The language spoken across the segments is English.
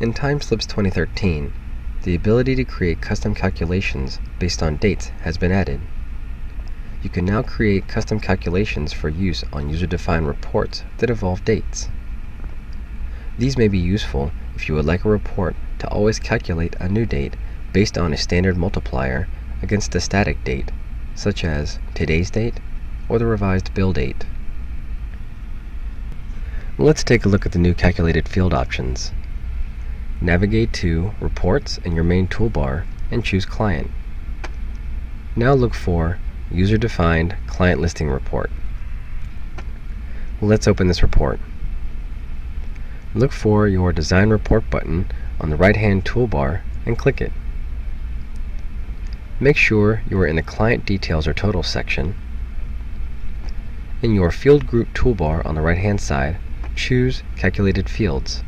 In TimeSlips 2013, the ability to create custom calculations based on dates has been added. You can now create custom calculations for use on user-defined reports that involve dates. These may be useful if you would like a report to always calculate a new date based on a standard multiplier against a static date, such as today's date or the revised bill date. Let's take a look at the new calculated field options. Navigate to Reports in your main toolbar and choose Client. Now look for User-Defined Client Listing Report. Let's open this report. Look for your Design Report button on the right-hand toolbar and click it. Make sure you are in the Client Details or Totals section. In your Field Group toolbar on the right-hand side, choose Calculated Fields.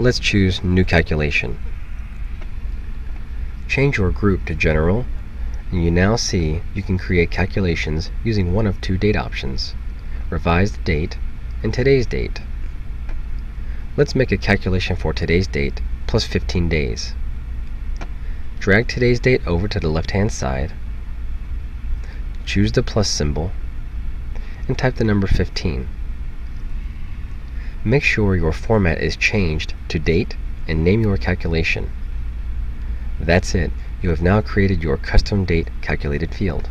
Let's choose New Calculation. Change your group to General, and you now see you can create calculations using one of two date options, Revised Date and Today's Date. Let's make a calculation for today's date plus 15 days. Drag today's date over to the left-hand side, choose the plus symbol, and type the number 15. Make sure your format is changed to date and name your calculation. That's it. You have now created your custom date calculated field.